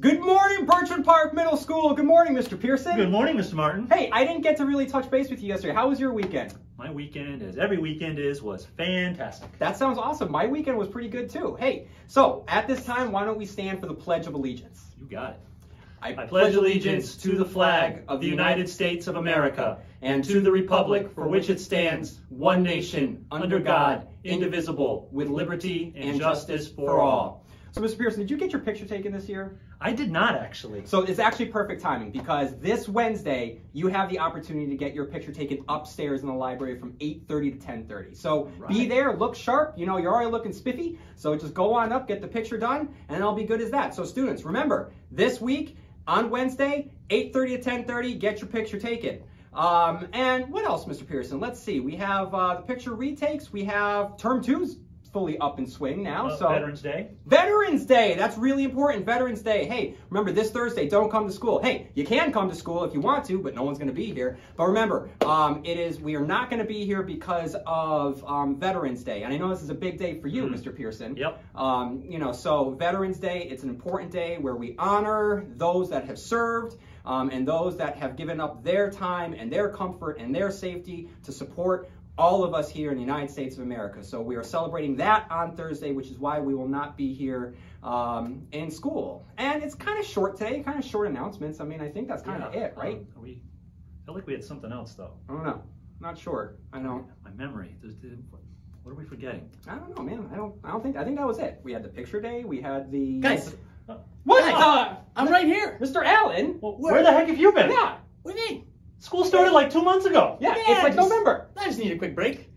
Good morning, Bertrand Park Middle School. Good morning, Mr. Pearson. Good morning, Mr. Martin. Hey, I didn't get to really touch base with you yesterday. How was your weekend? My weekend, as every weekend is, was fantastic. That sounds awesome. My weekend was pretty good too. Hey, so at this time, why don't we stand for the Pledge of Allegiance? You got it. I, I pledge allegiance to the flag of the United States of America and to the republic for which it stands, one nation, under God, indivisible, with liberty and justice for all. So, Mr. Pearson, did you get your picture taken this year? I did not actually. So it's actually perfect timing because this Wednesday you have the opportunity to get your picture taken upstairs in the library from 8:30 to 10:30. So Right. be there, look sharp. You know you're already looking spiffy. So just go on up, get the picture done, and it'll be good as that. So students, remember this week on Wednesday, 8:30 to 10:30, get your picture taken. Um, and what else, Mr. Pearson? Let's see. We have uh, the picture retakes. We have term two's fully up and swing now. So Veterans Day. Veterans Day, that's really important. Veterans Day. Hey, remember this Thursday, don't come to school. Hey, you can come to school if you want to, but no one's going to be here. But remember, um, it is we are not going to be here because of um, Veterans Day. And I know this is a big day for you, Mhm. Mr. Pearson. Yep. Um, you know, so Veterans Day, it's an important day where we honor those that have served um, and those that have given up their time and their comfort and their safety to support all of us here in the United States of America. So we are celebrating that on Thursday, which is why we will not be here um, in school. And it's kind of short today, kind of short announcements. I mean, I think that's kind of Yeah. it, right? Um, we felt like we had something else though. I don't know. Not sure. I don't. My memory. There's- there's- What are we forgetting? I don't know, man. I don't. I don't think. I think that was it. We had the picture day. We had the Guys, What? Guys. Uh, I'm right here. Mr. Allen. Well, where the heck have you been? Yeah. What do you mean? School started like two months ago. Yeah. Yeah, it's like just- November. I just need a quick break.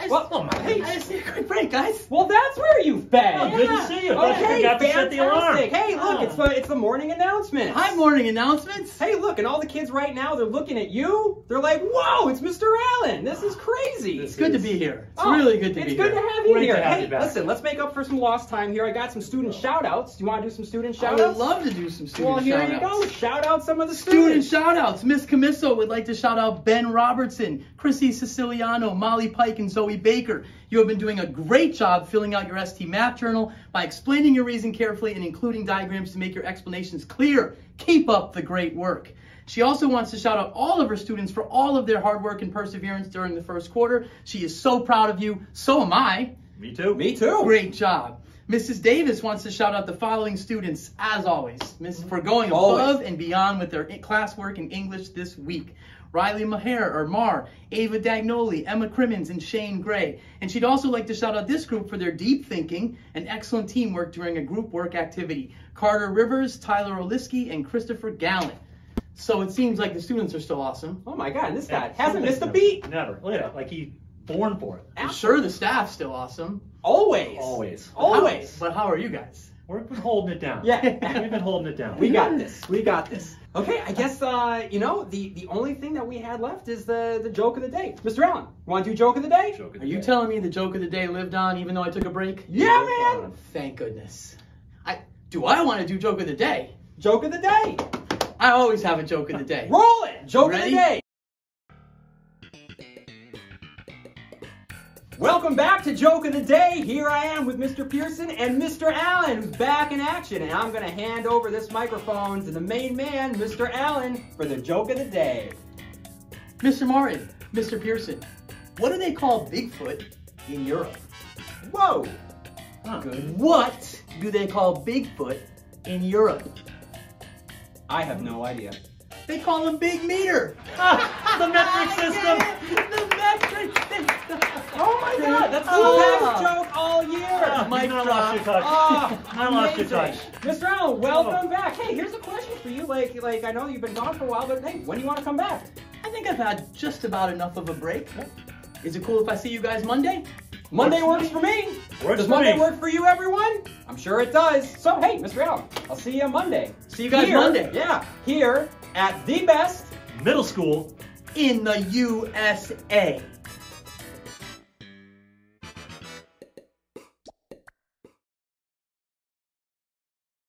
I Well, oh my, hey. I just need a quick break, guys. Well, that's where you've been. Oh, good to see you. Glad you Okay, forgot to set the alarm. Hey, look, Oh. it's the it's the morning announcement. Hi, morning announcements. Hey, look, and all the kids right now, they're looking at you. They're like, "Whoa, it's Mr. Allen. This is crazy." It's good to be here. It's Oh, really good to be here. it's good to have you Great here. to have hey, you back. listen, let's make up for some lost time here. I got some student oh. shout outs. Do you want to do some student shout-outs? I would love to do some student well, shout-outs. Well, here shout you go. Shout out some of the Student students. shout outs. Miss Camisso would like to shout out Ben Robertson, Chrissy Siciliano, Molly Pike, and Zoe Baker. You have been doing a great job filling out your ST Math journal by explaining your reason carefully and including diagrams to make your explanations clear. Keep up the great work. She also wants to shout out all of her students for all of their hard work and perseverance during the first quarter. She is so proud of you. So am I. Me too. Me too. Great job. Mrs. Davis wants to shout out the following students, as always, Mrs. for going Always. above and beyond with their classwork in English this week. Riley Maher or Mar, Ava Dagnoli, Emma Crimmins, and Shane Gray. And she'd also like to shout out this group for their deep thinking and excellent teamwork during a group work activity. Carter Rivers, Tyler Oliski, and Christopher Gallant. So it seems like the students are still awesome. Oh my God, this guy Yeah. hasn't missed a beat. Never. Look at that. Like he's born for it. I'm sure the staff's still awesome. Always. Always. Always. But how are you guys? We've been holding it down. Yeah. We've been holding it down. We got this. We got this. Okay, I guess uh, you know the the only thing that we had left is the the joke of the day. Mr. Allen, want to do joke of the day? Joke of Are you day. telling me the joke of the day lived on even though I took a break? Yeah, man. Thank goodness. I do I want to do joke of the day? Joke of the day. I always have a joke of the day. Roll it. Joke Ready? of the day. Welcome back to Joke of the Day. Here I am with Mr. Pearson and Mr. Allen, who's back in action. And I'm going to hand over this microphone to the main man, Mr. Allen, for the Joke of the Day. Mr. Martin, Mr. Pearson, what do they call Bigfoot in Europe? Whoa. Huh. Good. What do they call Bigfoot in Europe? I have no idea. They call him Big Meter. the metric system. the metric system. Oh my god, that's the Oh. best joke all year. Ah, Mic I lost your touch. Oh, I lost your touch. Mr. Allen, welcome back. Hey, here's a question for you. Like, like I know you've been gone for a while, but hey, when do you want to come back? I think I've had just about enough of a break. Is it cool if I see you guys Monday? Monday works for me. Works does for Monday me. work for you, everyone? I'm sure it does. So, hey, Mr. Allen, I'll see you on Monday. See you guys Here- Monday. Yeah, here at the best Middle school. In the USA.